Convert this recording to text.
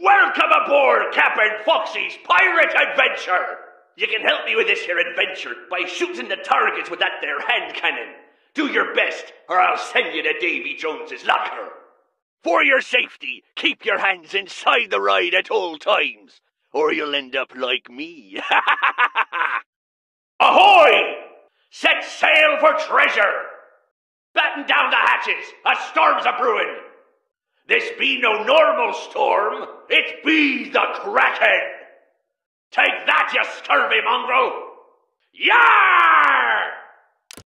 Welcome aboard Captain Foxy's pirate adventure! You can help me with this here adventure by shooting the targets with that there hand cannon. Do your best, or I'll send you to Davy Jones's locker. For your safety, keep your hands inside the ride at all times, or you'll end up like me. Ahoy! Set sail for treasure! Batten down the hatches, a storm's a brewing. This be no normal storm, it be the Kraken! Take that, you scurvy mongrel! Yeah!